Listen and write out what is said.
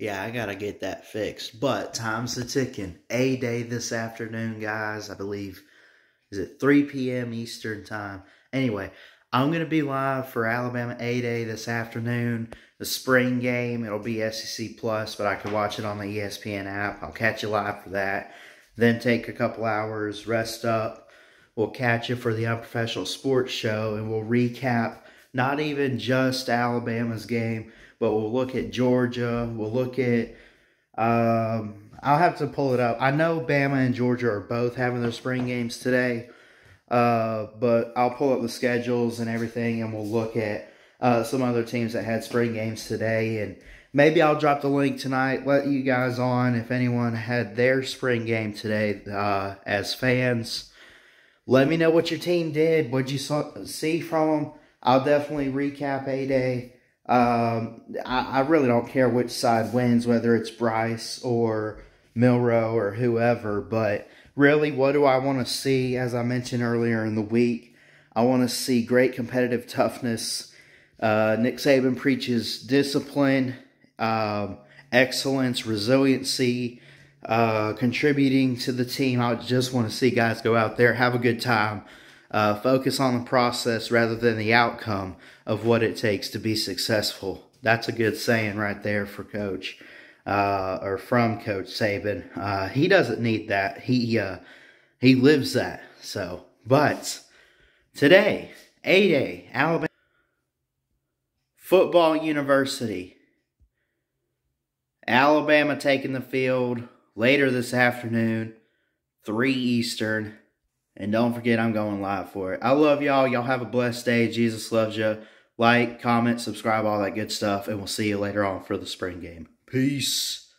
Yeah, I gotta get that fixed. But time's a ticking. A day this afternoon, guys. I believe is it 3 p.m. Eastern time. Anyway, I'm gonna be live for Alabama A Day this afternoon. The spring game. It'll be SEC Plus, but I can watch it on the ESPN app. I'll catch you live for that. Then take a couple hours, rest up. We'll catch you for the unprofessional sports show, and we'll recap not even just Alabama's game but we'll look at Georgia. We'll look at. Um, I'll have to pull it up. I know Bama and Georgia are both having their spring games today, uh, but I'll pull up the schedules and everything, and we'll look at uh, some other teams that had spring games today, and maybe I'll drop the link tonight. Let you guys on if anyone had their spring game today uh, as fans. Let me know what your team did. What'd you saw, see from them? I'll definitely recap a day um, I, I, really don't care which side wins, whether it's Bryce or Milroe or whoever. But really, what do I want to see? As I mentioned earlier in the week, I want to see great competitive toughness. Uh, Nick Saban preaches discipline, um, excellence, resiliency, uh, contributing to the team. I just want to see guys go out there, have a good time, uh, focus on the process rather than the outcome of what it takes to be successful. That's a good saying right there for Coach uh, or from Coach Saban. Uh, he doesn't need that. He uh, he lives that. So, but today, A Day, Alabama Football University. Alabama taking the field later this afternoon, 3 Eastern. And don't forget, I'm going live for it. I love y'all. Y'all have a blessed day. Jesus loves you. Like, comment, subscribe, all that good stuff. And we'll see you later on for the spring game. Peace.